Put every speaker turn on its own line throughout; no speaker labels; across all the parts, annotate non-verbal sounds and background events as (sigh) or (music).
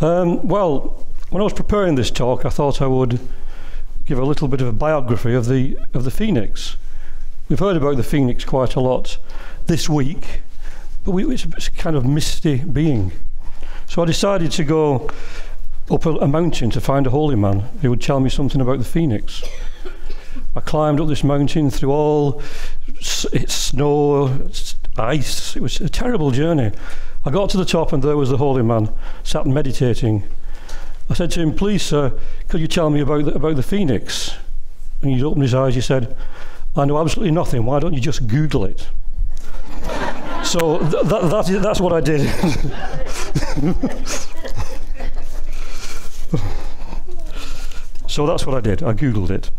Um, well, when I was preparing this talk, I thought I would give a little bit of a biography of the of the phoenix. We've heard about the phoenix quite a lot this week, but we, it's, a kind of misty being. So I decided to go up a, a mountain to find a holy man who would tell me something about the phoenix. I climbed up this mountain through all it's snow, ice. It was a terrible journey. I got to the top and there was the holy man sat meditating. I said to him, Please, sir, could you tell me about the, about the phoenix? And he opened his eyes. He said, I know absolutely nothing. Why don't you just Google it? (laughs) so th- that, that is, that's what I did. (laughs) so that's what I did. I Googled it.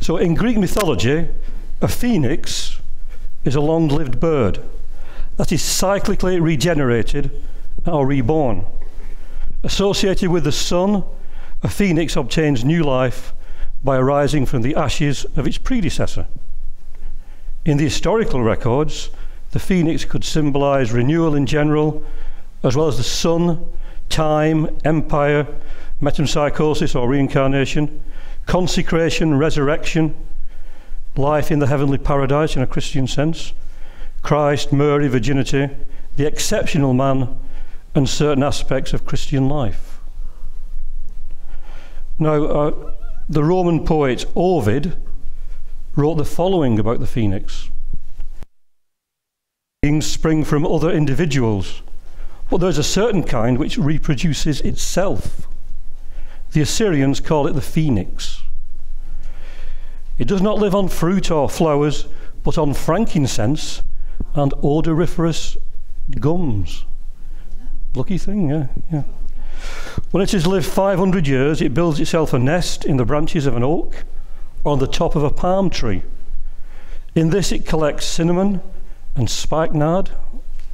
So in Greek mythology, a phoenix is a long lived bird that is cyclically regenerated or reborn. Associated with the sun, a phoenix obtains new life by arising from the ashes of its predecessor. In the historical records, the phoenix could symbolize renewal in general, as well as the sun, time, empire, metempsychosis or reincarnation, consecration, resurrection, life in the heavenly paradise in a Christian sense, Christ, Mary, virginity, the exceptional man, and certain aspects of Christian life. Now, uh, the Roman poet Ovid wrote the following about the phoenix. Beings spring from other individuals, but there's a certain kind which reproduces itself. The Assyrians call it the phoenix. It does not live on fruit or flowers, but on frankincense and odoriferous gums. Lucky thing, yeah, yeah. When it has lived 500 years, it builds itself a nest in the branches of an oak or on the top of a palm tree. In this, it collects cinnamon and spikenard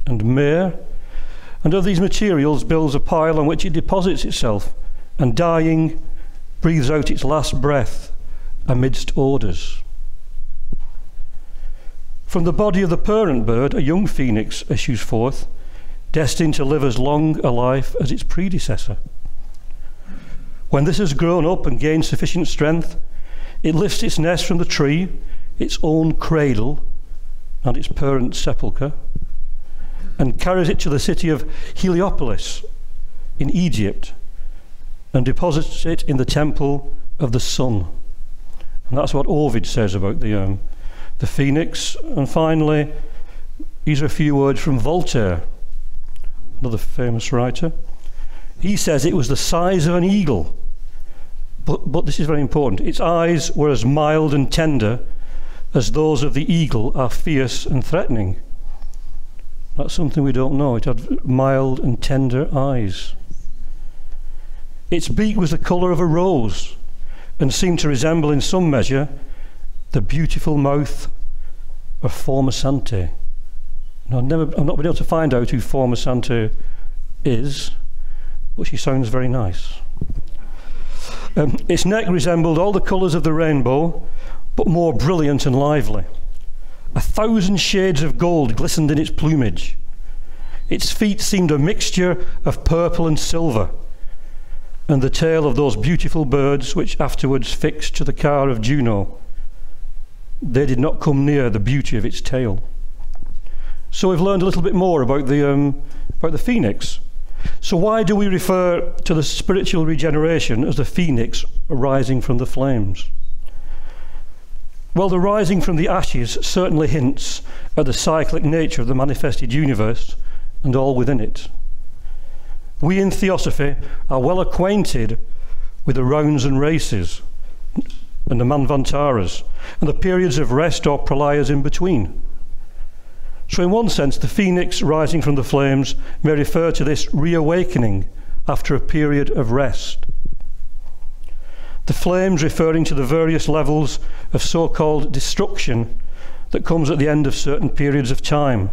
and myrrh, and of these materials builds a pile on which it deposits itself, and dying, breathes out its last breath amidst odours. From the body of the parent bird, a young phoenix issues forth, destined to live as long a life as its predecessor. When this has grown up and gained sufficient strength, it lifts its nest from the tree, its own cradle, and its parent's sepulchre, and carries it to the city of Heliopolis in Egypt and deposits it in the temple of the sun. And that's what Ovid says about the, um, the phoenix. And finally, these are a few words from Voltaire, another famous writer. He says it was the size of an eagle. But, but this is very important. Its eyes were as mild and tender as those of the eagle are fierce and threatening. That's something we don't know. It had mild and tender eyes. Its beak was the colour of a rose and seemed to resemble in some measure the beautiful mouth of Formosante. I've, never, I've not been able to find out who Formosante is, but she sounds very nice. Um, its neck resembled all the colours of the rainbow, but more brilliant and lively. A thousand shades of gold glistened in its plumage. Its feet seemed a mixture of purple and silver and the tail of those beautiful birds which afterwards fixed to the car of Juno. They did not come near the beauty of its tail. So we've learned a little bit more about the, um, about the phoenix. So why do we refer to the spiritual regeneration as the phoenix rising from the flames? Well, the rising from the ashes certainly hints at the cyclic nature of the manifested universe and all within it. We in Theosophy are well acquainted with the rounds and races and the manvantaras and the periods of rest or pralayas in between. So, in one sense, the phoenix rising from the flames may refer to this reawakening after a period of rest. The flames referring to the various levels of so called destruction that comes at the end of certain periods of time.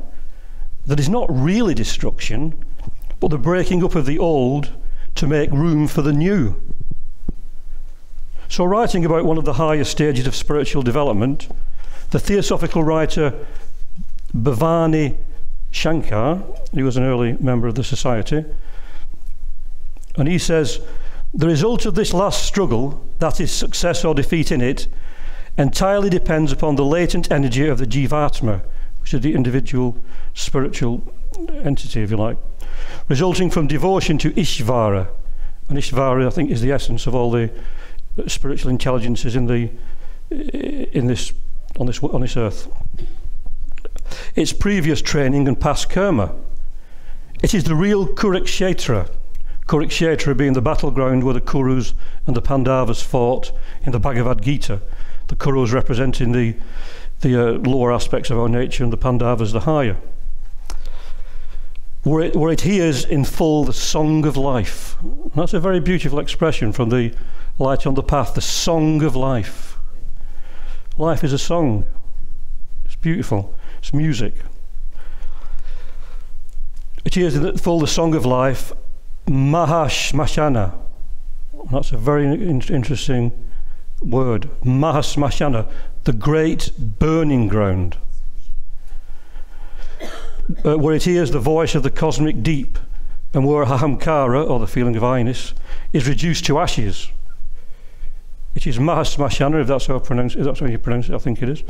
That is not really destruction, but the breaking up of the old to make room for the new. So, writing about one of the higher stages of spiritual development, the theosophical writer Bhavani Shankar, who was an early member of the society, And he says, the result of this last struggle, that is, success or defeat in it, entirely depends upon the latent energy of the Jivatma, which is the individual spiritual entity, if you like, resulting from devotion to Ishvara. And Ishvara, I think, is the essence of all the spiritual intelligences in the in this on this on this earth. Its previous training and past karma. It is the real Kurukshetra, Kurukshetra being the battleground where the Kurus and the Pandavas fought in the Bhagavad Gita. The Kurus representing the, the uh, lower aspects of our nature and the Pandavas the higher. Where it, where it hears in full the song of life. And that's a very beautiful expression from the light on the path, the song of life. Life is a song. It's beautiful. It's music. It hears full the song of life Mahash Mahashmashana. That's a very in interesting word. Mahasmashana, the great burning ground. Uh, where it hears the voice of the cosmic deep, and where Ahamkara, or the feeling of I-ness, is reduced to ashes. It is Mahasmashana, if that's how, pronounce, if that's how you pronounce it, I think it is.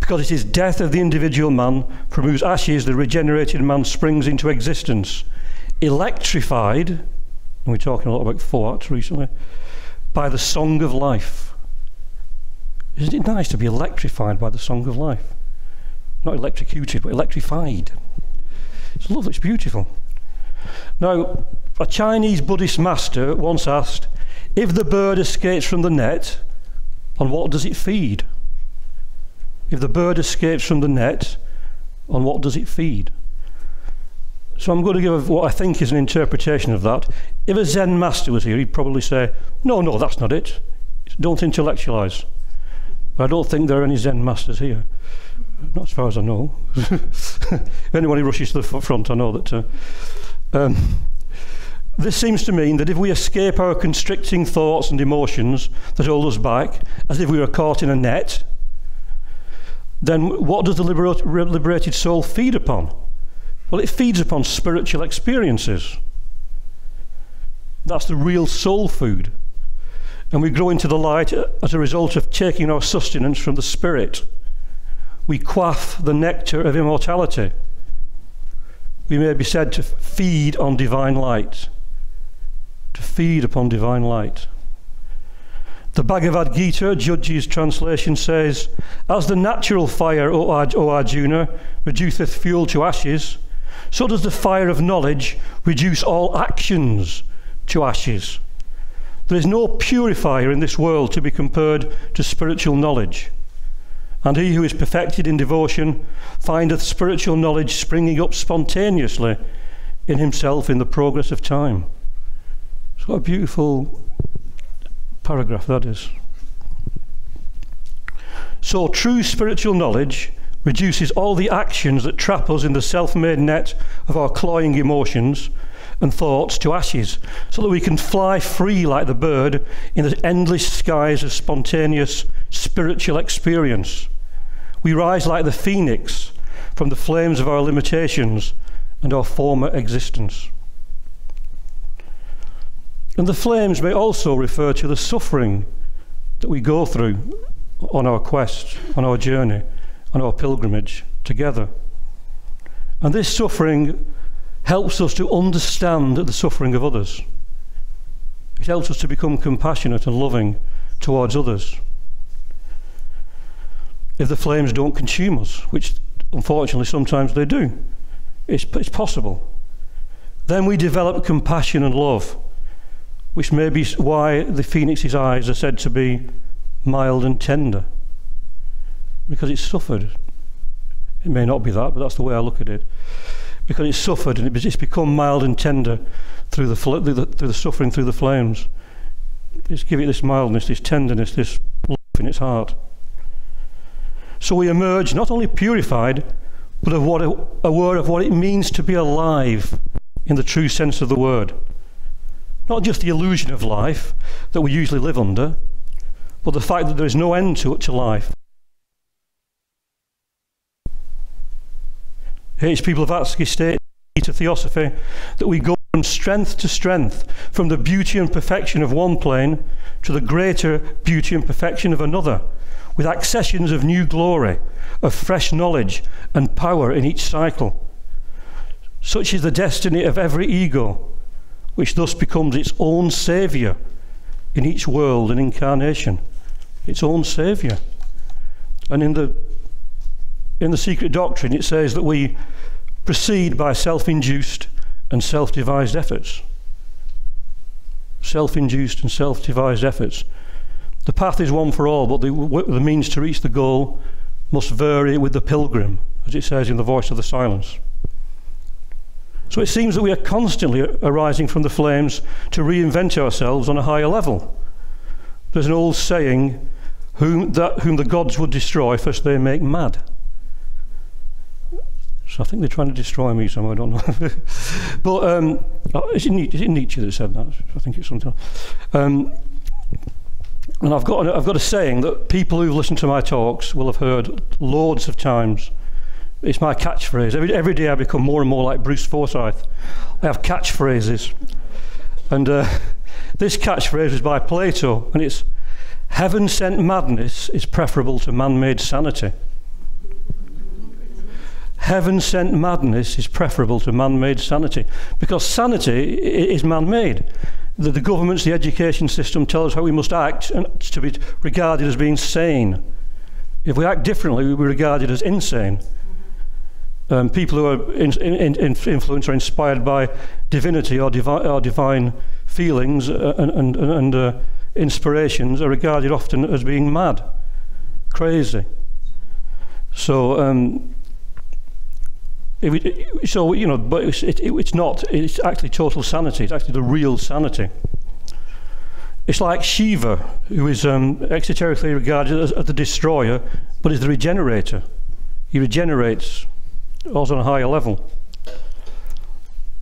Because it is death of the individual man, from whose ashes the regenerated man springs into existence electrified, and we're talking a lot about thought recently, by the song of life. Isn't it nice to be electrified by the song of life? Not electrocuted, but electrified. It's lovely, it's beautiful. Now, a Chinese Buddhist master once asked, if the bird escapes from the net, on what does it feed? If the bird escapes from the net, on what does it feed? So I'm going to give what I think is an interpretation of that. If a Zen master was here, he'd probably say, no, no, that's not it. Don't intellectualize. But I don't think there are any Zen masters here. Not as far as I know. (laughs) if anybody rushes to the front, I know that. Uh, um, this seems to mean that if we escape our constricting thoughts and emotions that hold us back, as if we were caught in a net, then what does the liberated soul feed upon? Well, it feeds upon spiritual experiences. That's the real soul food. And we grow into the light uh, as a result of taking our sustenance from the Spirit. We quaff the nectar of immortality. We may be said to feed on divine light, to feed upon divine light. The Bhagavad Gita, Judge's translation says, As the natural fire, O Arjuna, reduceth fuel to ashes, so does the fire of knowledge reduce all actions to ashes. There is no purifier in this world to be compared to spiritual knowledge. And he who is perfected in devotion findeth spiritual knowledge springing up spontaneously in himself in the progress of time. What a beautiful paragraph that is. So, true spiritual knowledge reduces all the actions that trap us in the self made net of our cloying emotions and thoughts to ashes, so that we can fly free like the bird in the endless skies of spontaneous spiritual experience. We rise like the phoenix from the flames of our limitations and our former existence. And the flames may also refer to the suffering that we go through on our quest, on our journey on our pilgrimage together. And this suffering helps us to understand the suffering of others. It helps us to become compassionate and loving towards others. If the flames don't consume us, which unfortunately sometimes they do, it's, it's possible. Then we develop compassion and love, which may be why the phoenix's eyes are said to be mild and tender because it suffered. It may not be that, but that's the way I look at it. Because it suffered and it's become mild and tender through the, through the, through the suffering, through the flames. It's give it this mildness, this tenderness, this love in its heart. So we emerge not only purified, but of what, aware of what it means to be alive in the true sense of the word. Not just the illusion of life that we usually live under, but the fact that there is no end to, it to life. H. P. Blavatsky states to theosophy that we go from strength to strength, from the beauty and perfection of one plane to the greater beauty and perfection of another, with accessions of new glory, of fresh knowledge and power in each cycle. Such is the destiny of every ego, which thus becomes its own saviour in each world and incarnation. Its own saviour. And in the in the secret doctrine it says that we proceed by self-induced and self-devised efforts. Self-induced and self-devised efforts. The path is one for all, but the, the means to reach the goal must vary with the pilgrim, as it says in the voice of the silence. So it seems that we are constantly arising from the flames to reinvent ourselves on a higher level. There's an old saying, whom, that, whom the gods would destroy, first they make mad. So I think they're trying to destroy me somewhere, I don't know. (laughs) but um, oh, is, it Nietzsche, it Nietzsche that said that? I think it's something. Um, and I've got, I've got a saying that people who've listened to my talks will have heard loads of times. It's my catchphrase. Every, every day I become more and more like Bruce Forsyth. I have catchphrases. And uh, this catchphrase is by Plato, and it's Heaven sent madness is preferable to man made sanity. Heaven sent madness is preferable to man made sanity because sanity is man made. The, the governments, the education system tell us how we must act and to be regarded as being sane. If we act differently, we will be regarded as insane. Um, people who are in, in, in influenced or inspired by divinity or, divi or divine feelings uh, and, and, and uh, inspirations are regarded often as being mad, crazy. So, um, it, so you know, but it's, it, it's not. It's actually total sanity. It's actually the real sanity. It's like Shiva, who is um, exoterically regarded as, as the destroyer, but is the regenerator. He regenerates, also on a higher level.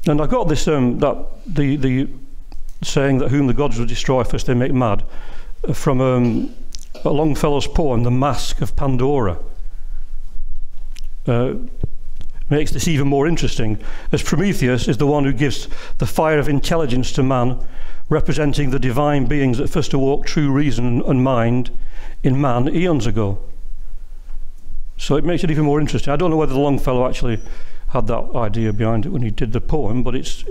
And I got this um, that the the saying that whom the gods will destroy first they make mad from um, a Longfellow's poem, The Masque of Pandora. Uh, makes this even more interesting, as Prometheus is the one who gives the fire of intelligence to man, representing the divine beings that first awoke true reason and mind in man eons ago. So it makes it even more interesting. I don't know whether the Longfellow actually had that idea behind it when he did the poem, but it's,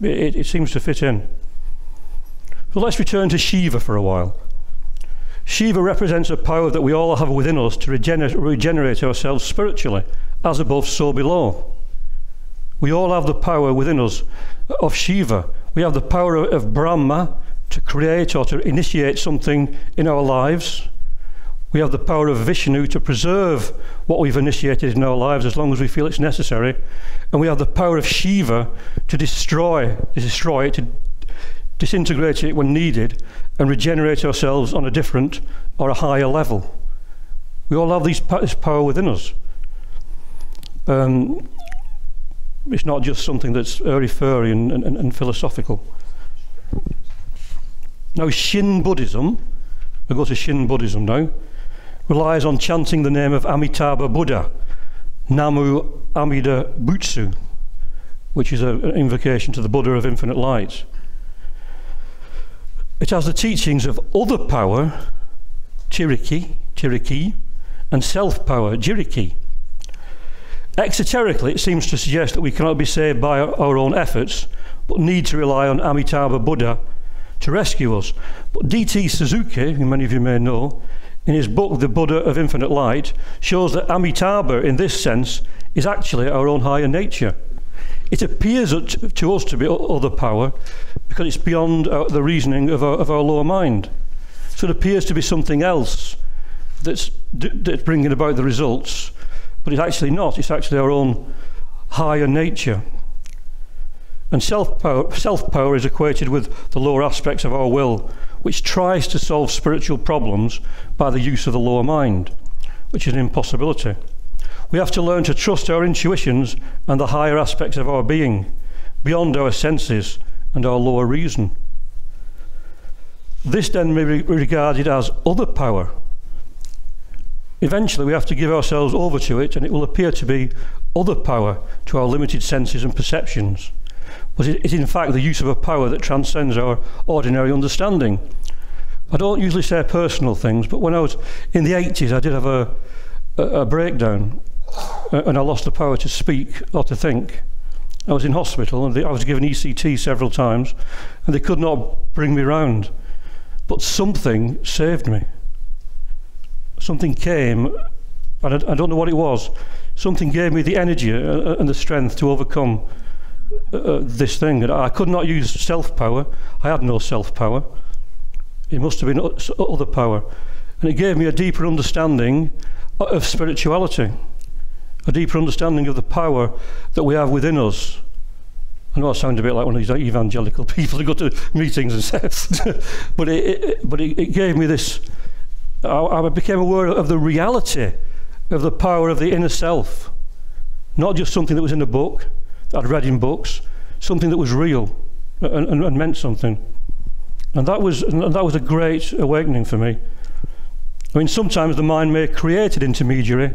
it, it seems to fit in. So let's return to Shiva for a while. Shiva represents a power that we all have within us to regener regenerate ourselves spiritually as above, so below. We all have the power within us of Shiva. We have the power of Brahma to create or to initiate something in our lives. We have the power of Vishnu to preserve what we've initiated in our lives as long as we feel it's necessary. And we have the power of Shiva to destroy, to destroy it, to disintegrate it when needed, and regenerate ourselves on a different or a higher level. We all have these, this power within us. Um, it's not just something that's airy-fairy and, and, and philosophical. Now, Shin Buddhism, we go to Shin Buddhism now, relies on chanting the name of Amitabha Buddha, Namu Amida Butsu, which is a, an invocation to the Buddha of infinite light. It has the teachings of other power, Tariki, Tariki, and self-power, Jiriki. Exoterically, it seems to suggest that we cannot be saved by our own efforts, but need to rely on Amitabha Buddha to rescue us. But D.T. Suzuki, who many of you may know, in his book The Buddha of Infinite Light, shows that Amitabha, in this sense, is actually our own higher nature. It appears to us to be other power because it's beyond uh, the reasoning of our, of our lower mind. So it appears to be something else that's, that's bringing about the results but it's actually not. It's actually our own higher nature. And self-power, self-power is equated with the lower aspects of our will, which tries to solve spiritual problems by the use of the lower mind, which is an impossibility. We have to learn to trust our intuitions and the higher aspects of our being, beyond our senses and our lower reason. This then may be regarded as other power, Eventually, we have to give ourselves over to it, and it will appear to be other power to our limited senses and perceptions. But it in fact the use of a power that transcends our ordinary understanding. I don't usually say personal things, but when I was in the 80s, I did have a, a, a breakdown uh, and I lost the power to speak or to think. I was in hospital and I was given ECT several times and they could not bring me round. But something saved me. Something came, and I, I don't know what it was. Something gave me the energy uh, uh, and the strength to overcome uh, this thing. And I could not use self power, I had no self power. It must have been other power. And it gave me a deeper understanding of spirituality, a deeper understanding of the power that we have within us. I know I sound a bit like one of these evangelical (laughs) people who go to meetings and say, (laughs) but it, it, but it, it gave me this. I, I became aware of the reality of the power of the inner self, not just something that was in a book that I'd read in books, something that was real and, and, and meant something. And that was, and that was a great awakening for me. I mean, sometimes the mind may create an intermediary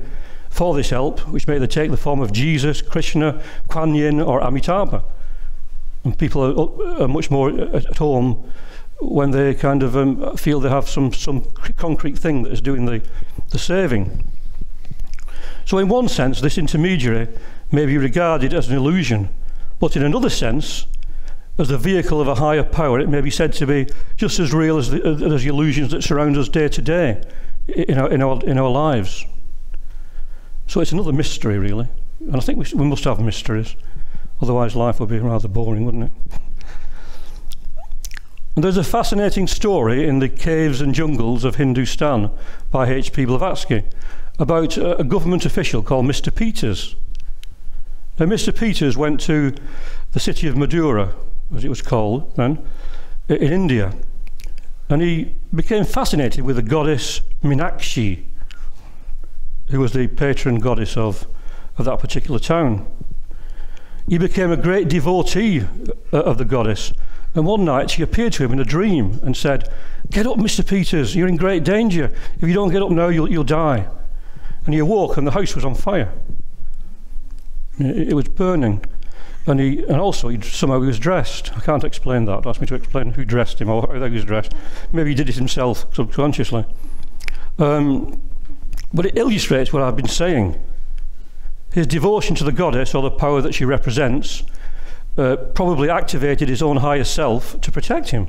for this help, which may take the form of Jesus, Krishna, Kuan Yin, or Amitabha. And people are, are much more at home when they kind of um, feel they have some, some concrete thing that is doing the, the saving. So, in one sense, this intermediary may be regarded as an illusion, but in another sense, as the vehicle of a higher power, it may be said to be just as real as the, as the illusions that surround us day to day in our, in our, in our lives. So it's another mystery, really. And I think we, we must have mysteries. Otherwise, life would be rather boring, wouldn't it? And there's a fascinating story in the caves and jungles of Hindustan by H.P. Blavatsky about a, a government official called Mr. Peters. Now, Mr. Peters went to the city of Madura, as it was called then, in India. And he became fascinated with the goddess Minakshi, who was the patron goddess of, of that particular town. He became a great devotee uh, of the goddess. And one night she appeared to him in a dream and said, Get up, Mr. Peters, you're in great danger. If you don't get up now, you'll, you'll die. And he awoke and the house was on fire. It, was burning. And he, and also he, somehow he was dressed. I can't explain that. Ask me to explain who dressed him or how he was dressed. Maybe he did it himself subconsciously. Um, but it illustrates what I've been saying. His devotion to the goddess or the power that she represents uh, probably activated his own higher self to protect him.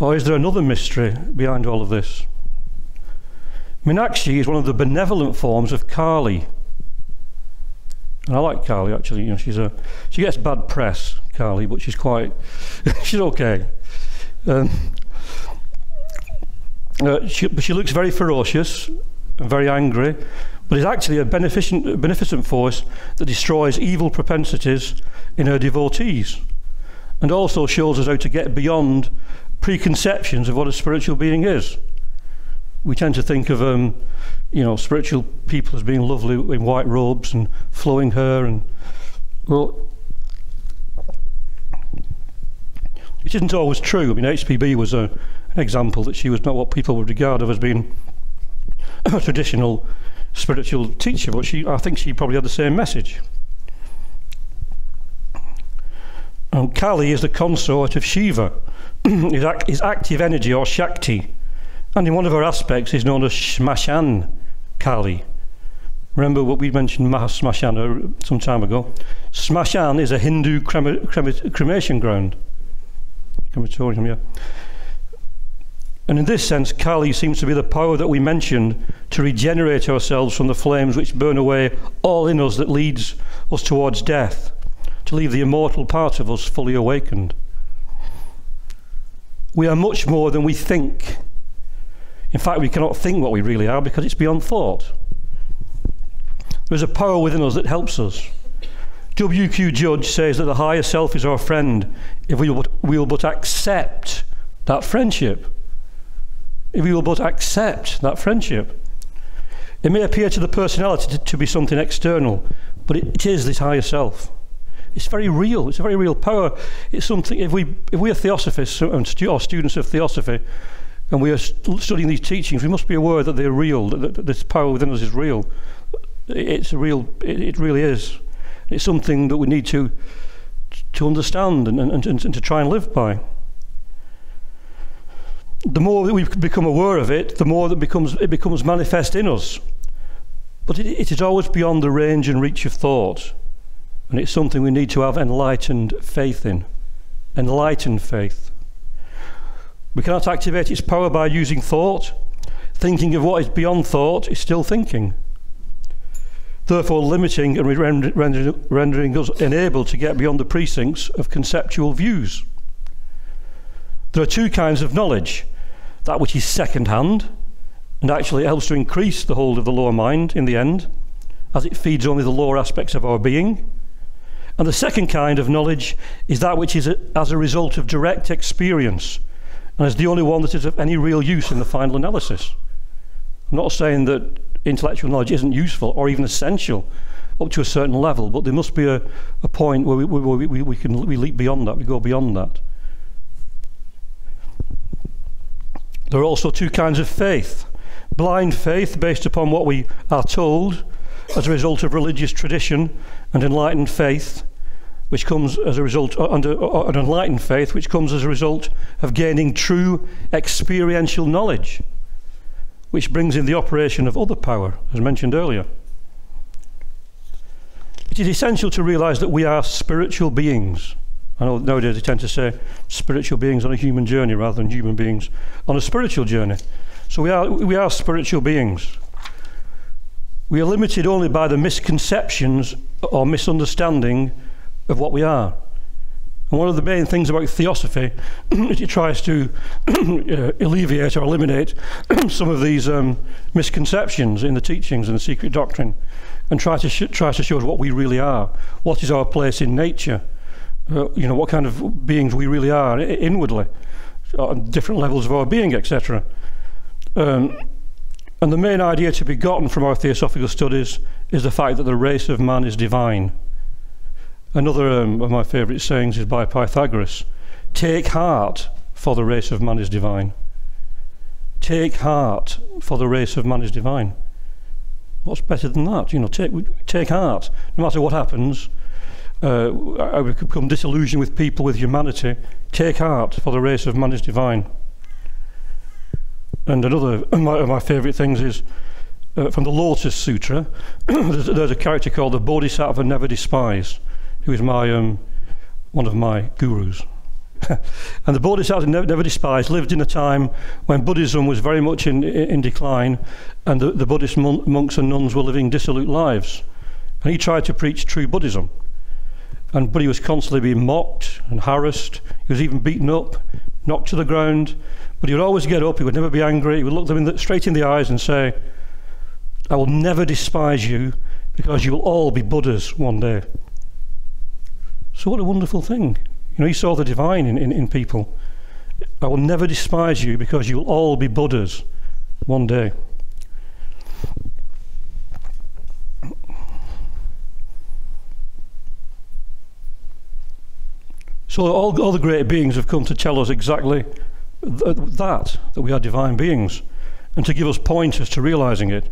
Or is there another mystery behind all of this? Minakshi is one of the benevolent forms of Kali. And I like Kali actually. You know, she's a she gets bad press, Kali, but she's quite (laughs) she's okay. Um, uh, she, she looks very ferocious and very angry, but is actually a beneficent, beneficent force that destroys evil propensities in her devotees, and also shows us how to get beyond preconceptions of what a spiritual being is. We tend to think of um, you know, spiritual people as being lovely in white robes and flowing hair and well it isn't always true. I mean HPB was a, an example that she was not what people would regard of as being (coughs) a traditional spiritual teacher, but she I think she probably had the same message. Um, Kali is the consort of Shiva, (coughs) his active energy or Shakti, and in one of her aspects is known as Shmashan, Kali. Remember what we mentioned Smashana uh, some time ago? Smashan is a Hindu crema, crema, cremation ground. Crematorium, yeah. And in this sense, Kali seems to be the power that we mentioned to regenerate ourselves from the flames which burn away all in us that leads us towards death, to leave the immortal part of us fully awakened. We are much more than we think in fact, we cannot think what we really are because it's beyond thought. There's a power within us that helps us. W.Q. Judge says that the higher self is our friend if we will but, we will but accept that friendship. If we will but accept that friendship. It may appear to the personality to, to be something external, but it, it is this higher self. It's very real. It's a very real power. It's something. If we if we are theosophists and stu- or students of theosophy, and we are st studying these teachings, we must be aware that they're real, that, that this power within us is real. It's real, it, it really is. It's something that we need to to understand and, and, and, and to try and live by. The more that we become aware of it, the more that becomes, it becomes manifest in us. But it, it is always beyond the range and reach of thought. And it's something we need to have enlightened faith in. Enlightened faith. We cannot activate its power by using thought. Thinking of what is beyond thought is still thinking. Therefore, limiting and rendering, us unable to get beyond the precincts of conceptual views. There are two kinds of knowledge that which is second hand and actually helps to increase the hold of the lower mind in the end, as it feeds only the lower aspects of our being. And the second kind of knowledge is that which is a, as a result of direct experience and is the only one that is of any real use in the final analysis. I'm not saying that intellectual knowledge isn't useful or even essential up to a certain level, but there must be a, a point where, we, where we, we, can we leap beyond that, we go beyond that. There are also two kinds of faith blind faith based upon what we are told as a result of religious tradition and enlightened faith which comes as a result uh, under uh, an enlightened faith which comes as a result of gaining true experiential knowledge which brings in the operation of other power as mentioned earlier it is essential to realize that we are spiritual beings I know nowadays they tend to say spiritual beings on a human journey rather than human beings on a spiritual journey. So we are, we are spiritual beings. We are limited only by the misconceptions or misunderstanding of what we are. And one of the main things about theosophy is (clears throat) it tries to (clears throat) uh, alleviate or eliminate (clears throat) some of these um, misconceptions in the teachings and the secret doctrine and try to, sh- try to show us what we really are. What is our place in nature? uh, you know, what kind of beings we really are inwardly, on different levels of our being, etc. Um, and the main idea to be gotten from our theosophical studies is the fact that the race of man is divine. Another um, of my favourite sayings is by Pythagoras Take heart, for the race of man is divine. Take heart, for the race of man is divine. What's better than that? You know, take, take heart. No matter what happens, uh, I would become disillusioned with people, with humanity. Take heart, for the race of man is divine. And another of my, my favourite things is uh, from the Lotus Sutra. (clears throat) there's, there's, a character called the Bodhisattva Never Despise, who is my um, one of my gurus. (laughs) and the Bodhisattva never, never despised lived in a time when Buddhism was very much in, in decline and the, the Buddhist mon- monks and nuns were living dissolute lives. And he tried to preach true Buddhism and but he was constantly being mocked and harassed. He was even beaten up, knocked to the ground. But he would always get up. He would never be angry. He would look them in the, straight in the eyes and say, "I will never despise you, because you will all be Buddhas one day." So what a wonderful thing! You know, he saw the divine in, in, in people. I will never despise you because you will all be Buddhas one day. So all, all the great beings have come to tell us exactly th- that, that we are divine beings, and to give us pointers to realizing it.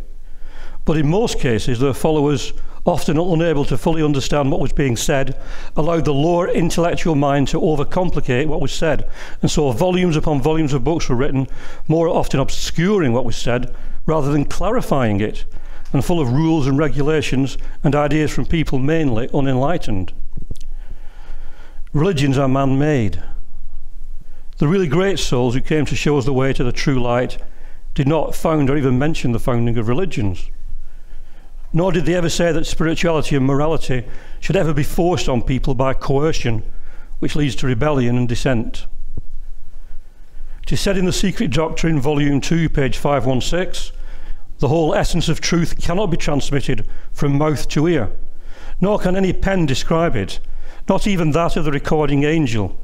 But in most cases, their followers, often unable to fully understand what was being said, allowed the lower intellectual mind to overcomplicate what was said. And so volumes upon volumes of books were written, more often obscuring what was said rather than clarifying it, and full of rules and regulations and ideas from people mainly unenlightened. Religions are man made. The really great souls who came to show us the way to the true light did not found or even mention the founding of religions. Nor did they ever say that spirituality and morality should ever be forced on people by coercion, which leads to rebellion and dissent. It is said in The Secret Doctrine, Volume 2, page 516 the whole essence of truth cannot be transmitted from mouth to ear, nor can any pen describe it, not even that of the recording angel,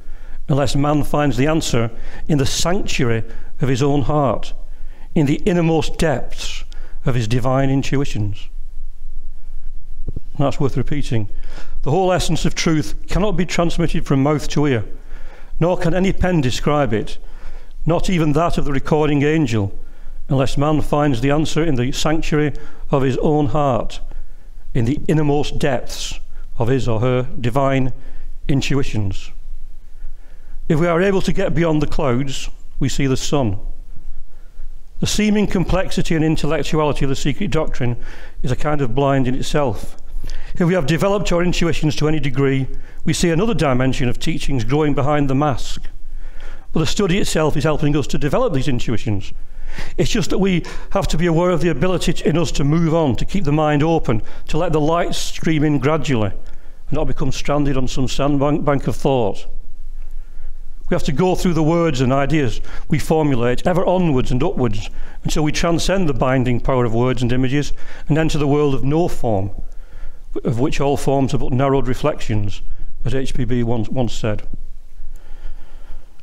unless man finds the answer in the sanctuary of his own heart, in the innermost depths of his divine intuitions. That's worth repeating. The whole essence of truth cannot be transmitted from mouth to ear, nor can any pen describe it, not even that of the recording angel, unless man finds the answer in the sanctuary of his own heart, in the innermost depths of his or her divine intuitions. If we are able to get beyond the clouds, we see the sun. The seeming complexity and intellectuality of the secret doctrine is a kind of blind in itself. If we have developed our intuitions to any degree, we see another dimension of teachings growing behind the mask. But the study itself is helping us to develop these intuitions. It's just that we have to be aware of the ability in us to move on, to keep the mind open, to let the light stream in gradually, and not become stranded on some sandbank of thought. We have to go through the words and ideas we formulate ever onwards and upwards until we transcend the binding power of words and images and enter the world of no form, of which all forms are but narrowed reflections, as HPB once, once said.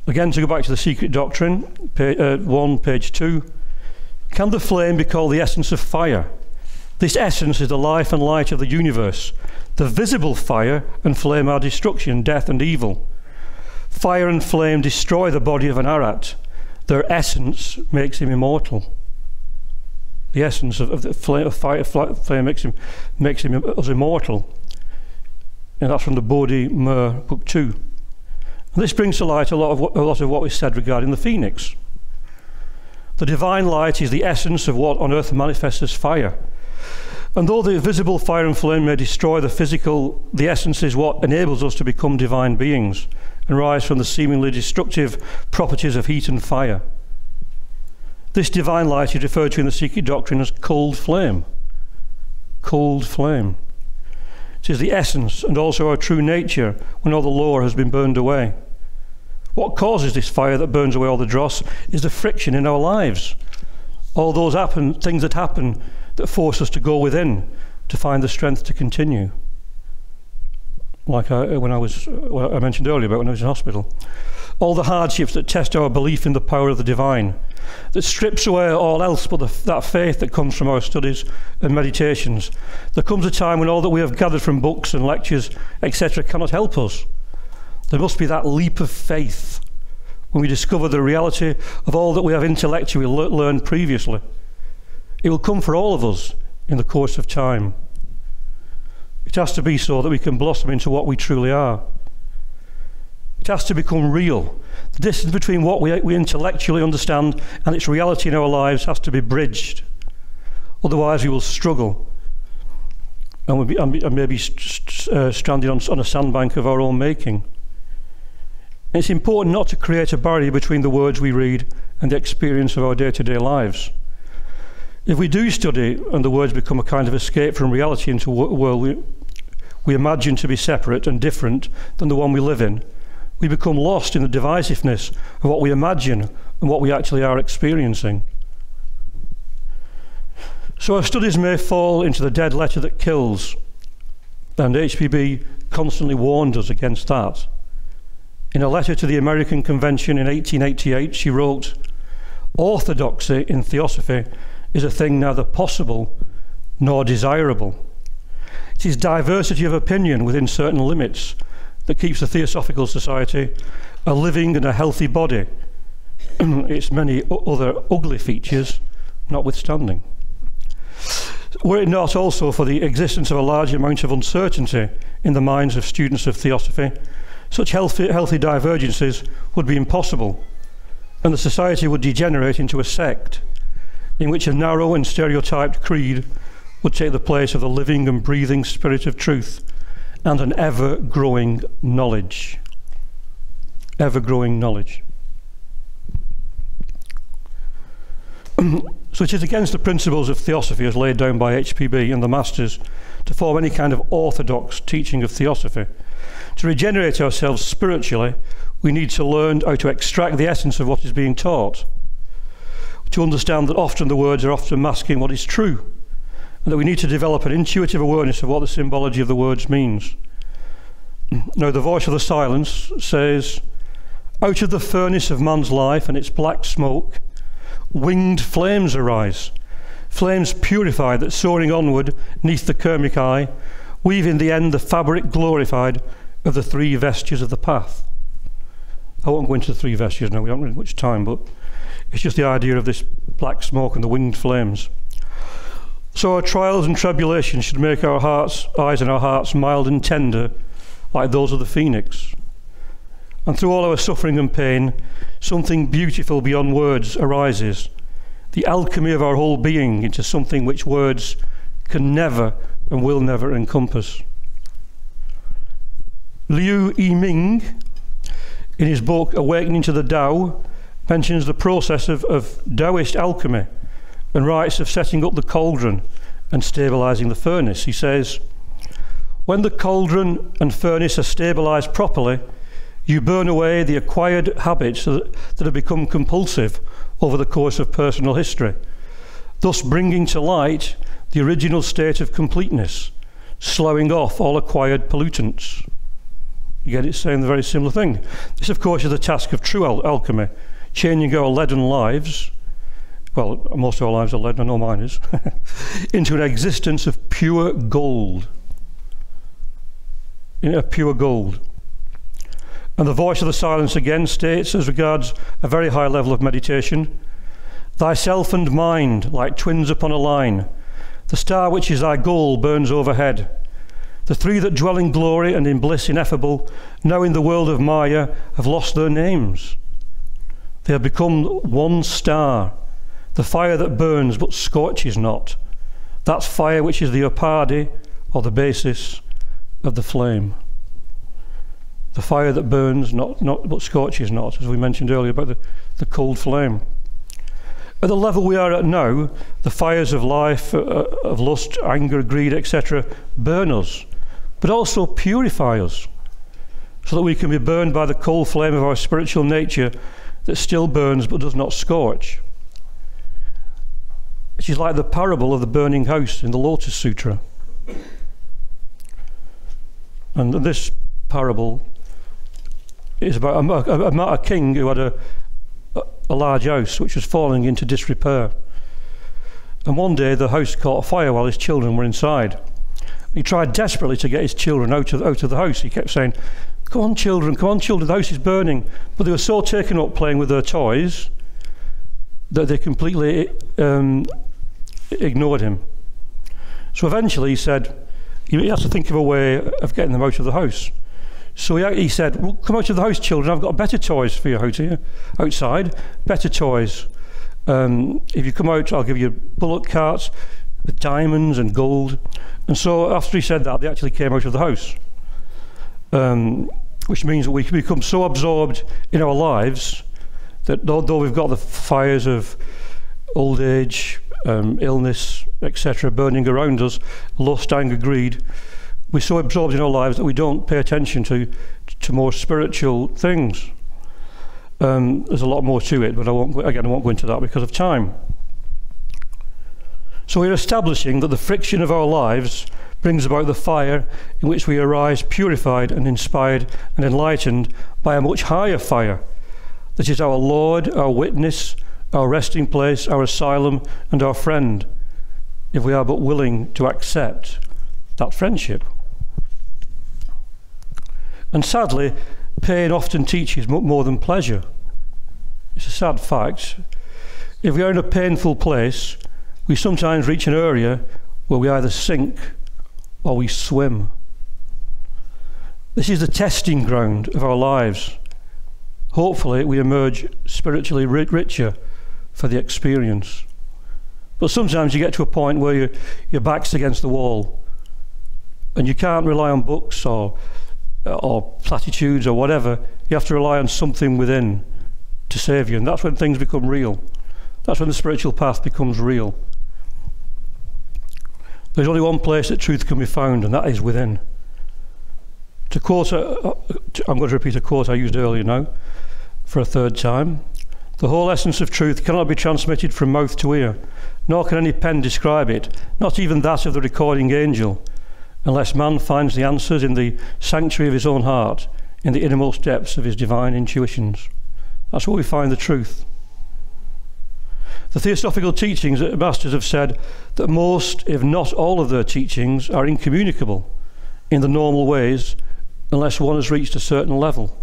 Again, to go back to the secret doctrine, page, uh, 1, page 2. Can the flame be called the essence of fire? This essence is the life and light of the universe. The visible fire and flame are destruction, death, and evil. Fire and flame destroy the body of an arhat. Their essence makes him immortal. The essence of, of the flame, of fire, flame makes him, makes him us immortal. And that's from the Bodhimur, Book 2. And this brings to light a lot, of what, a lot of what we said regarding the phoenix. The divine light is the essence of what on earth manifests as fire. And though the visible fire and flame may destroy the physical, the essence is what enables us to become divine beings and rise from the seemingly destructive properties of heat and fire. This divine light is referred to in the secret doctrine as cold flame. Cold flame. It is the essence and also our true nature when all the lower has been burned away. What causes this fire that burns away all the dross is the friction in our lives. All those happen, things that happen that force us to go within to find the strength to continue like I, when I was, well, I mentioned earlier about when I was in hospital. All the hardships that test our belief in the power of the divine, that strips away all else but the, that faith that comes from our studies and meditations. There comes a time when all that we have gathered from books and lectures, etc., cannot help us. There must be that leap of faith when we discover the reality of all that we have intellectually le learned previously. It will come for all of us in the course of time. It has to be so that we can blossom into what we truly are. It has to become real. The distance between what we, we intellectually understand and its reality in our lives has to be bridged. Otherwise, we will struggle and, we'll be, and maybe st uh, stranded on, on a sandbank of our own making. And it's important not to create a barrier between the words we read and the experience of our day to day lives. If we do study and the words become a kind of escape from reality into a world we, we imagine to be separate and different than the one we live in, we become lost in the divisiveness of what we imagine and what we actually are experiencing. So our studies may fall into the dead letter that kills, and HPB constantly warned us against that. In a letter to the American Convention in 1888, she wrote, Orthodoxy in theosophy is a thing neither possible nor desirable. It is diversity of opinion within certain limits that keeps the Theosophical Society a living and a healthy body, (clears throat) its many other ugly features notwithstanding. Were it not also for the existence of a large amount of uncertainty in the minds of students of Theosophy, such healthy, healthy divergences would be impossible, and the society would degenerate into a sect in which a narrow and stereotyped creed would take the place of the living and breathing spirit of truth and an ever growing knowledge. Ever growing knowledge. so it is against the principles of theosophy as laid down by HPB and the Masters to form any kind of orthodox teaching of theosophy. To regenerate ourselves spiritually, we need to learn how to extract the essence of what is being taught to understand that often the words are often masking what is true, and that we need to develop an intuitive awareness of what the symbology of the words means. Now, the voice of the silence says, Out of the furnace of man's life and its black smoke, winged flames arise, flames purified that soaring onward neath the karmic eye, weave in the end the fabric glorified of the three vestures of the path. I won't go into the three vestures now, we don't really much time, but it's just the idea of this black smoke and the winged flames. So our trials and tribulations should make our hearts, eyes and our hearts mild and tender, like those of the phoenix. And through all our suffering and pain, something beautiful beyond words arises. The alchemy of our whole being into something which words can never and will never encompass. Liu Yiming, in his book Awakening to the Tao, mentions the process of, of Taoist alchemy and writes of setting up the cauldron and stabilizing the furnace. He says, When the cauldron and furnace are stabilized properly, you burn away the acquired habits that, have become compulsive over the course of personal history, thus bringing to light the original state of completeness, slowing off all acquired pollutants. You get it saying the very similar thing. This, of course, is the task of true al- alchemy, changing our leaden lives, well, most of our lives are leaden, no mine is, (laughs) into an existence of pure gold. You pure gold. And the voice of the silence again states, as regards a very high level of meditation, Thyself and mind, like twins upon a line, the star which is thy goal burns overhead. The three that dwell in glory and in bliss ineffable, now in the world of Maya, have lost their names. They have become one star, the fire that burns but scorches not. That fire which is the upadhi, or the basis of the flame. The fire that burns not, not but scorches not, as we mentioned earlier about the, the cold flame. At the level we are at now, the fires of life, uh, of lust, anger, greed, etc., burn us, but also purify us, so that we can be burned by the cold flame of our spiritual nature that still burns but does not scorch. Is like the parable of the burning house in the Lotus Sutra. And this parable is about a, a, a king who had a, a large house which was falling into disrepair. And one day the house caught fire while his children were inside. He tried desperately to get his children out of, out of the house. He kept saying, Come on, children, come on, children, the house is burning. But they were so taken up playing with their toys that they completely um, ignored him. So eventually he said, he has to think of a way of getting them out of the house. So he, he said, well, come out of the house, children. I've got better toys for you out here, outside. Better toys. Um, if you come out, I'll give you bullock carts with diamonds and gold. And so after he said that, they actually came out of the house. Um, which means that we become so absorbed in our lives that though we've got the fires of old age, um, illness, etc., burning around us, lust, anger, greed, we're so absorbed in our lives that we don't pay attention to to more spiritual things. Um, there's a lot more to it, but I won't again I won't go into that because of time. So we're establishing that the friction of our lives brings about the fire in which we arise purified and inspired and enlightened by a much higher fire that is our Lord, our witness, our resting place, our asylum, and our friend, if we are but willing to accept that friendship. And sadly, pain often teaches more than pleasure. It's a sad fact. If we are in a painful place, we sometimes reach an area where we either sink or we swim. This is the testing ground of our lives. Hopefully, we emerge spiritually richer for the experience. But sometimes you get to a point where you, your back's against the wall and you can't rely on books or or platitudes or whatever, you have to rely on something within to save you. And that's when things become real. That's when the spiritual path becomes real. There's only one place that truth can be found, and that is within. To quote, a, I'm going to repeat a quote I used earlier now for a third time. The whole essence of truth cannot be transmitted from mouth to ear, nor can any pen describe it, not even that of the recording angel unless man finds the answers in the sanctuary of his own heart, in the innermost depths of his divine intuitions. That's where we find the truth. The theosophical teachings that masters have said that most, if not all, of their teachings are incommunicable in the normal ways unless one has reached a certain level.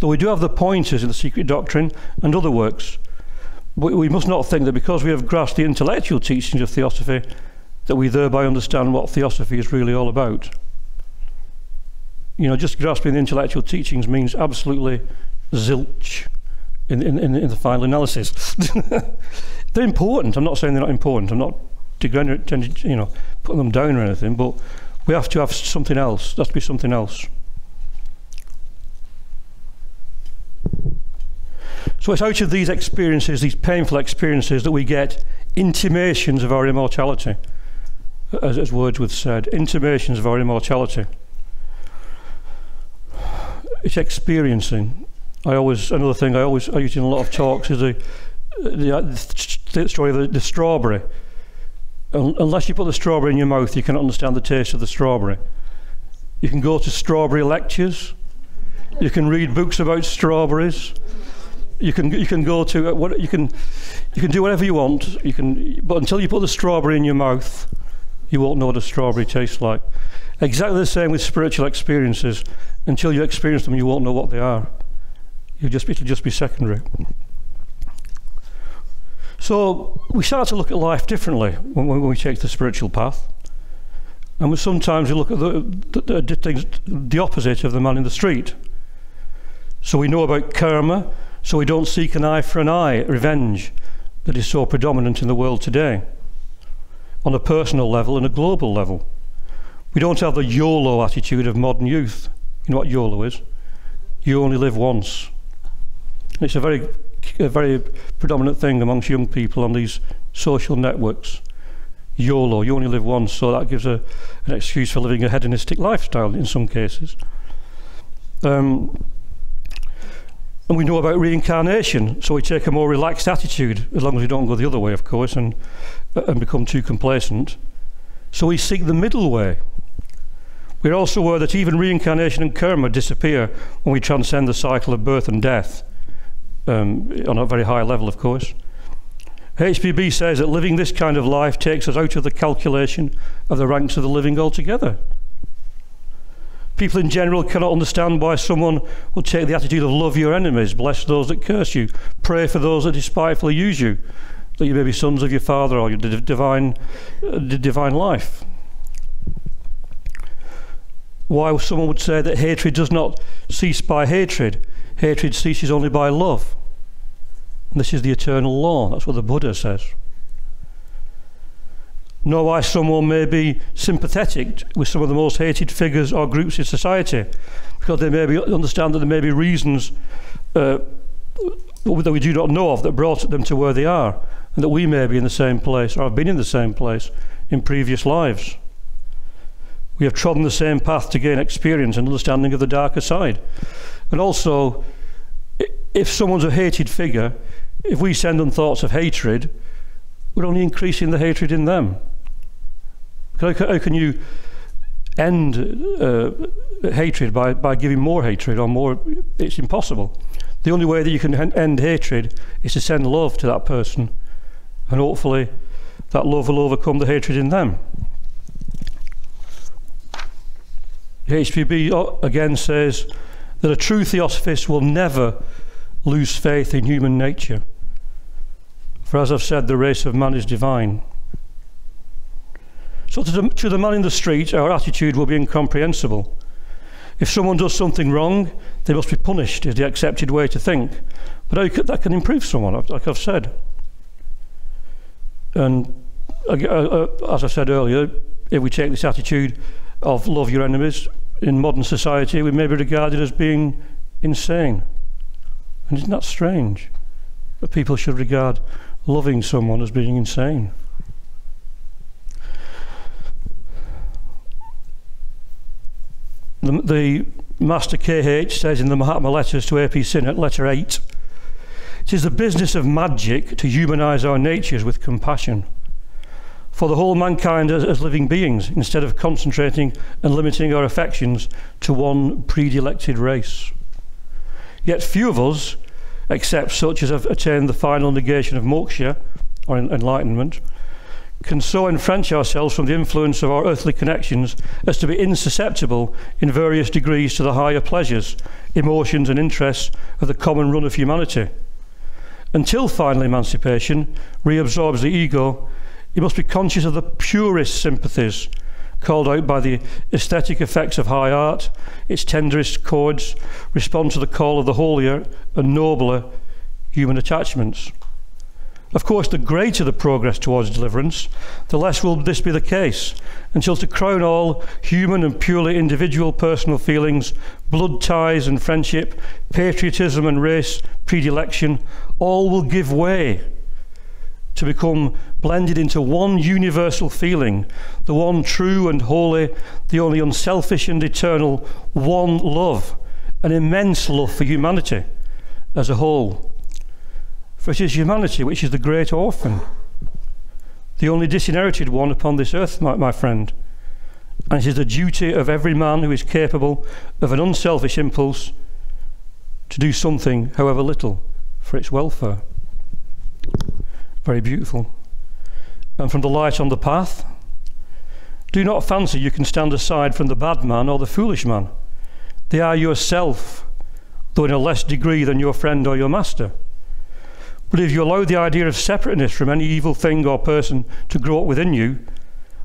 Though we do have the pointers in the secret doctrine and other works, we must not think that because we have grasped the intellectual teachings of theosophy, that we thereby understand what theosophy is really all about. You know, just grasping the intellectual teachings means absolutely zilch in, in, in, in the final analysis. (laughs) they're important. I'm not saying they're not important. I'm not degrading, you know, putting them down or anything, but we have to have something else. There has to be something else. So it's out of these experiences, these painful experiences, that we get intimations of our immortality, as, as Wordsworth said, intimations of our immortality. It's experiencing. I always another thing I always I use in a lot of talks is the the, uh, the story of the, the strawberry. Unless you put the strawberry in your mouth, you cannot understand the taste of the strawberry. You can go to strawberry lectures. You can read books about strawberries you can you can go to uh, what you can you can do whatever you want. You can, but until you put the strawberry in your mouth, you won't know what a strawberry tastes like. Exactly the same with spiritual experiences. Until you experience them, you won't know what they are. You just it'll just be secondary. So we start to look at life differently when, when we take the spiritual path. And we sometimes we look at the, the, the, the opposite of the man in the street. So we know about karma, so we don't seek an eye for an eye revenge that is so predominant in the world today, on a personal level and a global level. We don't have the YOLO attitude of modern youth. You know what YOLO is? You only live once. it's a very, a very predominant thing amongst young people on these social networks. YOLO, you only live once, so that gives a, an excuse for living a hedonistic lifestyle in some cases. Um, and we know about reincarnation, so we take a more relaxed attitude, as long as we don't go the other way, of course, and, uh, and become too complacent. So we seek the middle way. We're also aware that even reincarnation and karma disappear when we transcend the cycle of birth and death, um, on a very high level, of course. HPB says that living this kind of life takes us out of the calculation of the ranks of the living altogether. People in general cannot understand why someone would take the attitude of love your enemies, bless those that curse you, pray for those that despitefully use you, that you may be sons of your Father or your divine, uh, divine life. Why someone would say that hatred does not cease by hatred, hatred ceases only by love. And this is the eternal law. That's what the Buddha says nor why someone may be sympathetic with some of the most hated figures or groups in society, because they may be, understand that there may be reasons uh, that we do not know of that brought them to where they are, and that we may be in the same place or have been in the same place in previous lives. We have trodden the same path to gain experience and understanding of the darker side. And also, if someone's a hated figure, if we send them thoughts of hatred, we're only increasing the hatred in them. How, can you end uh, hatred by, by giving more hatred or more? It's impossible. The only way that you can end hatred is to send love to that person, and hopefully that love will overcome the hatred in them. HPB uh, again says that a true theosophist will never lose faith in human nature. For as I've said, the race of man is divine. So to the, to the man in the street, our attitude will be incomprehensible. If someone does something wrong, they must be punished, is the accepted way to think. But that can improve someone, like I've said. And uh, uh, as I said earlier, if we take this attitude of love your enemies, in modern society we may be regarded as being insane. And isn't that strange? That people should regard loving someone as being insane. The, the Master KH says in the Mahatma letters to AP Sinnett, letter 8, it is the business of magic to humanize our natures with compassion for the whole mankind as, as, living beings instead of concentrating and limiting our affections to one predilected race. Yet few of us, except such as have attained the final negation of moksha, or enlightenment, can so enfranch ourselves from the influence of our earthly connections as to be insusceptible in various degrees to the higher pleasures, emotions, and interests of the common run of humanity. Until final emancipation reabsorbs the ego, he must be conscious of the purest sympathies called out by the aesthetic effects of high art, its tenderest chords respond to the call of the holier and nobler human attachments. Of course, the greater the progress towards deliverance, the less will this be the case, until to crown all, human and purely individual personal feelings, blood ties and friendship, patriotism and race predilection, all will give way to become blended into one universal feeling, the one true and holy, the only unselfish and eternal, one love, an immense love for humanity as a whole. Is humanity which is the great orphan, the only disinherited one upon this earth, my, my friend. And it is the duty of every man who is capable of an unselfish impulse to do something, however little, for its welfare. Very beautiful. And from the light on the path, do not fancy you can stand aside from the bad man or the foolish man. They are yourself, though in a less degree than your friend or your master. But if you allow the idea of separateness from any evil thing or person to grow up within you,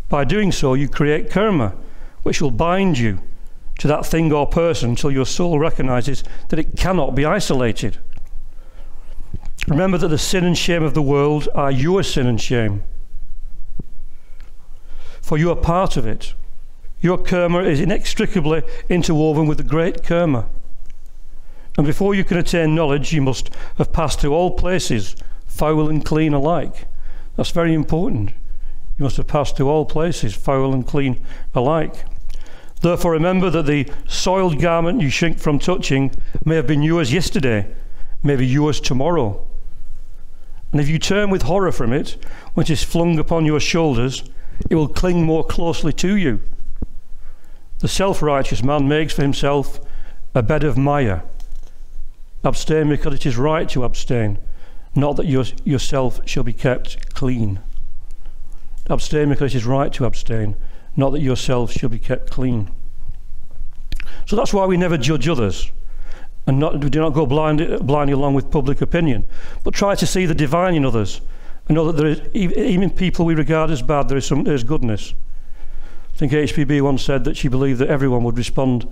by doing so you create karma, which will bind you to that thing or person until your soul recognizes that it cannot be isolated. Remember that the sin and shame of the world are your sin and shame. For you are part of it. Your karma is inextricably interwoven with the great karma. And before you can attain knowledge, you must have passed through all places, foul and clean alike. That's very important. You must have passed through all places, foul and clean alike. Therefore, remember that the soiled garment you shrink from touching may have been yours yesterday, may be yours tomorrow. And if you turn with horror from it, it is flung upon your shoulders, it will cling more closely to you. The self righteous man makes for himself a bed of mire Abstain because it is right to abstain, not that your, yourself shall be kept clean. Abstain because it is right to abstain, not that yourself shall be kept clean. So that's why we never judge others and not, do not go blind, blindly along with public opinion, but try to see the divine in others and know that there is, even people we regard as bad, there is, some, there is goodness. I think HPB once said that she believed that everyone would respond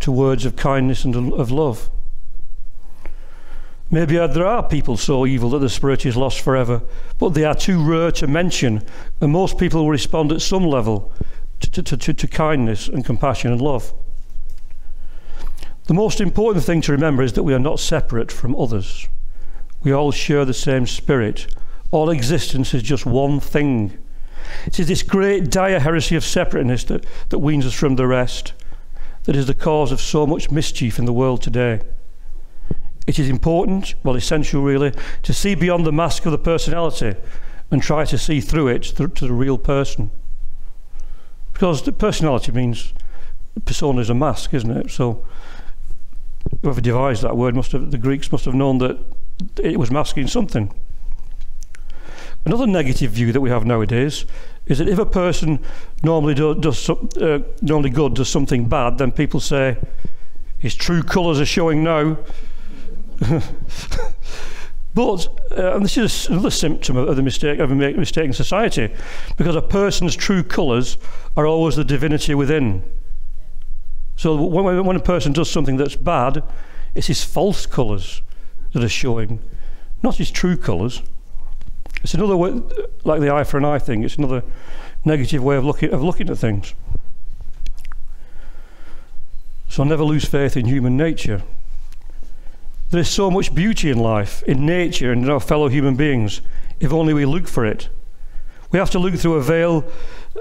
to words of kindness and of love. Maybe uh, there are people so evil that the spirit is lost forever, but they are too rare to mention, and most people will respond at some level to, to, to, to kindness and compassion and love. The most important thing to remember is that we are not separate from others. We all share the same spirit. All existence is just one thing. It is this great dire heresy of separateness that, that weans us from the rest, that is the cause of so much mischief in the world today. It is important, well, essential really, to see beyond the mask of the personality and try to see through it to the real person. Because the personality means persona is a mask, isn't it? So whoever devised that word must have, the Greeks must have known that it was masking something. Another negative view that we have nowadays is that if a person normally do, does uh, normally good does something bad, then people say his true colours are showing now. (laughs) but, uh, and this is another symptom of the mistake of a mistake in society, because a person's true colours are always the divinity within. So when, when a person does something that's bad, it's his false colours that are showing, not his true colours. It's another way, like the eye for an eye thing. It's another negative way of looking of looking at things. So never lose faith in human nature. There is so much beauty in life, in nature, and in our fellow human beings, if only we look for it. We have to look through a veil,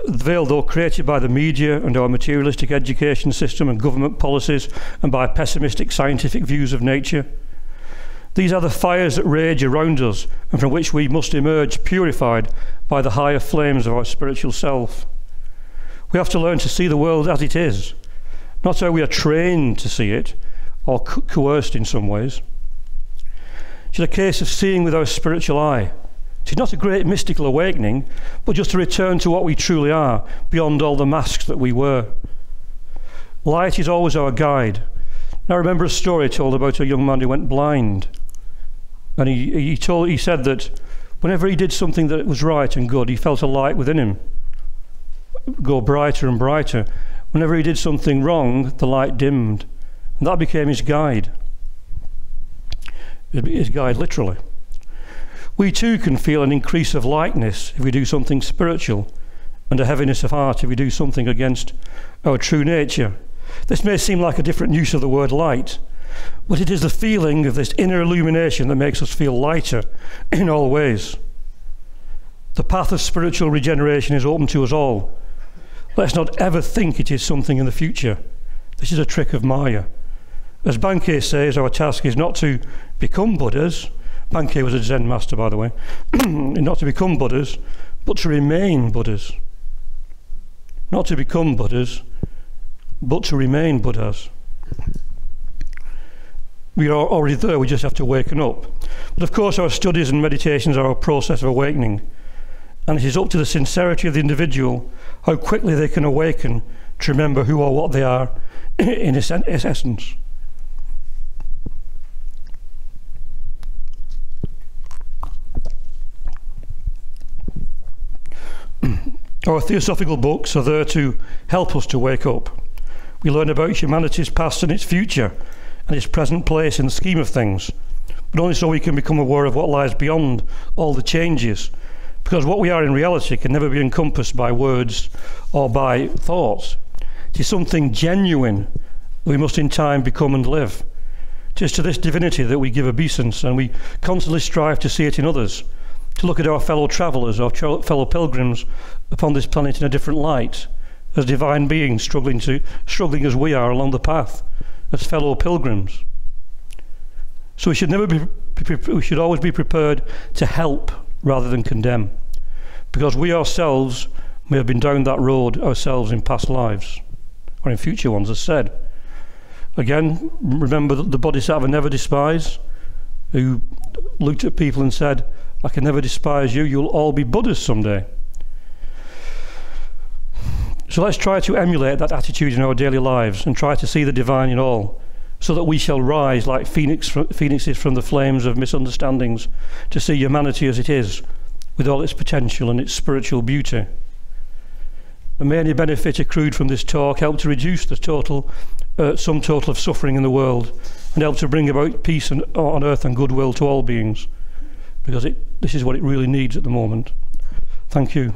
veil though created by the media and our materialistic education system and government policies and by pessimistic scientific views of nature. These are the fires that rage around us and from which we must emerge purified by the higher flames of our spiritual self. We have to learn to see the world as it is, not how we are trained to see it, or co- coerced in some ways. It's a case of seeing with our spiritual eye. It's not a great mystical awakening, but just a return to what we truly are, beyond all the masks that we wear. Light is always our guide. Now, I remember a story told about a young man who went blind. And he, he, told, he said that whenever he did something that was right and good, he felt a light within him. go brighter and brighter. Whenever he did something wrong, the light dimmed. And that became his guide. His guide, literally. We too can feel an increase of lightness if we do something spiritual, and a heaviness of heart if we do something against our true nature. This may seem like a different use of the word light, but it is the feeling of this inner illumination that makes us feel lighter (clears throat) in all ways. The path of spiritual regeneration is open to us all. Let's not ever think it is something in the future. This is a trick of Maya. As Bankei says, our task is not to become Buddhas. Bankei was a Zen master, by the way. (clears throat) not to become Buddhas, but to remain Buddhas. Not to become Buddhas, but to remain Buddhas. We are already there, we just have to waken up. But of course, our studies and meditations are a process of awakening. And it is up to the sincerity of the individual how quickly they can awaken to remember who or what they are (clears throat) in its essence. Our theosophical books are there to help us to wake up. We learn about humanity's past and its future and its present place in the scheme of things, but only so we can become aware of what lies beyond all the changes. Because what we are in reality can never be encompassed by words or by thoughts. It is something genuine we must in time become and live. It is to this divinity that we give obeisance and we constantly strive to see it in others, to look at our fellow travellers, our fellow pilgrims upon this planet in a different light, as divine beings struggling, to, struggling as we are along the path as fellow pilgrims. So we should never be, we should always be prepared to help rather than condemn, because we ourselves may have been down that road ourselves in past lives or in future ones, as said. Again, remember that the Bodhisattva never despised, who looked at people and said, I can never despise you, you'll all be Buddhas someday. So let's try to emulate that attitude in our daily lives and try to see the divine in all, so that we shall rise like phoenix phoenixes from the flames of misunderstandings to see humanity as it is, with all its potential and its spiritual beauty. And may any benefit accrued from this talk help to reduce the total, uh, sum total of suffering in the world and help to bring about peace and, on earth and goodwill to all beings, because it, this is what it really needs at the moment. Thank you.